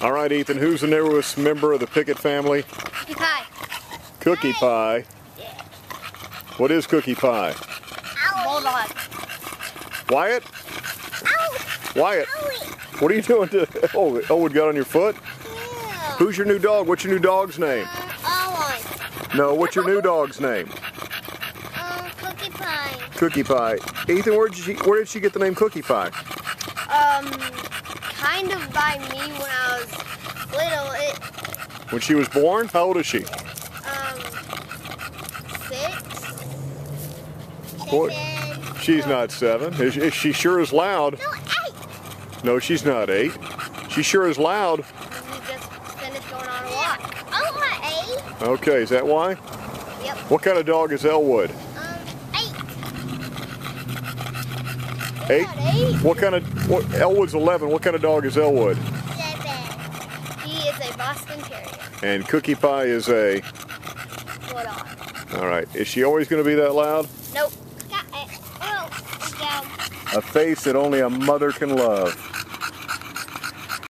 All right, Ethan, who's the newest member of the Pickett family? Cookie pie. Cookie Pie. Yeah. What is Cookie Pie? Bulldog. Wyatt? Wyatt, what are you doing to Oh, Elwood got on your foot? Yeah. Who's your new dog? What's your new dog's name? Owen. No, what's your new dog's name? Um, cookie pie. Cookie Pie. Ethan, where did she where did she get the name Cookie Pie? Um, kind of by me when I was little. It, When she was born? How old is she? um, six. And then, She's not seven. Is, is she sure is loud? No, eight. No, she's not eight. She sure is loud. We just finished going on a walk. Oh, my eight. Okay, is that why? Yep. What kind of dog is Elwood? Um, eight. Eight? Eight. What kind of what Elwood's 11. What kind of dog is Elwood? Is a Boston Terrier. And Cookie Pie is a Bulldog. All right. Is she always going to be that loud? Nope. Got it. Oh, down. A face that only a mother can love.